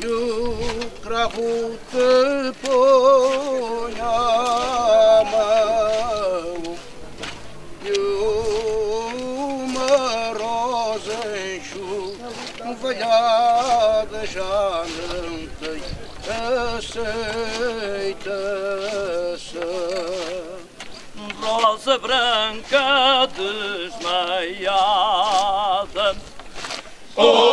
E o cravo te põe a mão E uma rosa enxuta Velhada já não tem aceitação rosa branca desmaiada. Onde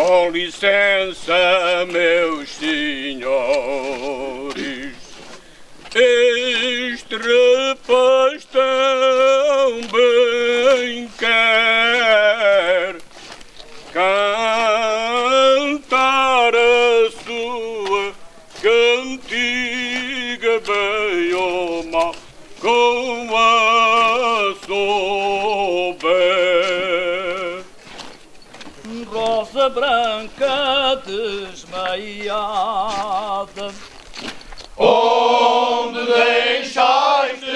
Com licença, meus senhores, este rapaz tão bem quer cantar a sua cantiga bem ou mal com a souber. Branca desmaiada. Onde deixaste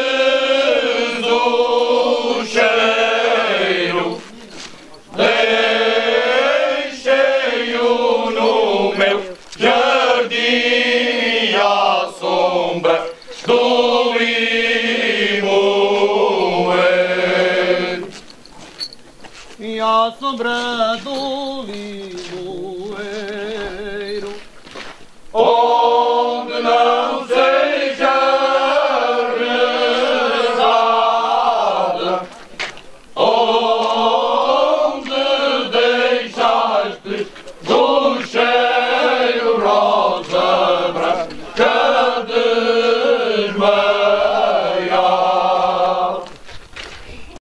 o cheiro? Deixei-o no meu jardim limoeiro. E